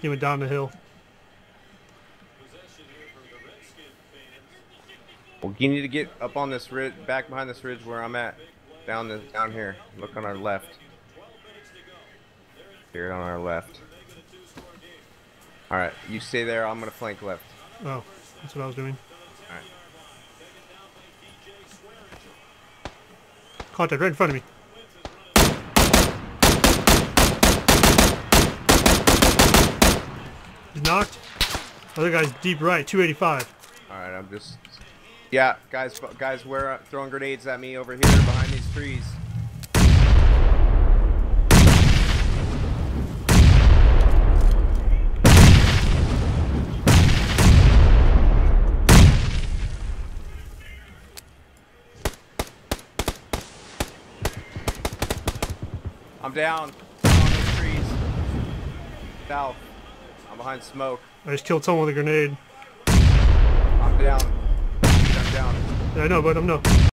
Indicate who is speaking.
Speaker 1: He went down the hill.
Speaker 2: Well, you need to get up on this ridge, back behind this ridge where I'm at. Down the down here. Look on our left. Here on our left. All right, you stay there. I'm gonna flank left.
Speaker 1: Oh, that's what I was doing.
Speaker 2: All right.
Speaker 1: Contact right in front of me. He's knocked. Other guy's deep right, 285.
Speaker 2: All right, I'm just. Yeah, guys, guys, we're uh, throwing grenades at me over here behind these trees. I'm down. On those trees. South. I'm behind smoke.
Speaker 1: I just killed someone with a grenade.
Speaker 2: I'm down. I'm down.
Speaker 1: Yeah, I know, but I'm no.